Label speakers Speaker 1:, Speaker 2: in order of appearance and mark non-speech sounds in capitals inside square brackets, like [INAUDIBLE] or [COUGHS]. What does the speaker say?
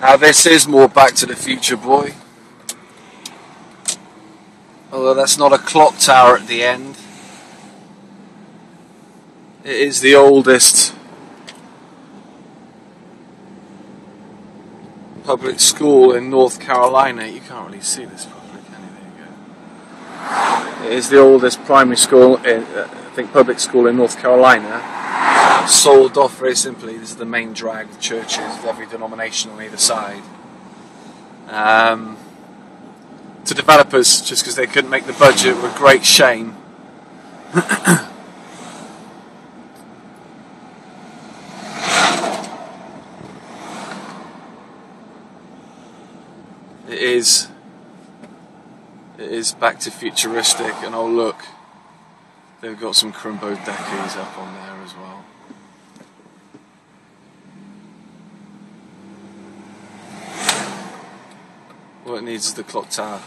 Speaker 1: Now this is more Back to the Future boy. Although that's not a clock tower at the end. It is the oldest public school in North Carolina. You can't really see this properly, can. It is the oldest primary school, in, uh, I think, public school in North Carolina. Sold off very simply. This is the main drag of churches of every denomination on either side. Um, to developers, just because they couldn't make the budget, were a great shame. [COUGHS] it is it is back to futuristic and oh look they've got some Crimbo deckies up on there as well what it needs is the clock tower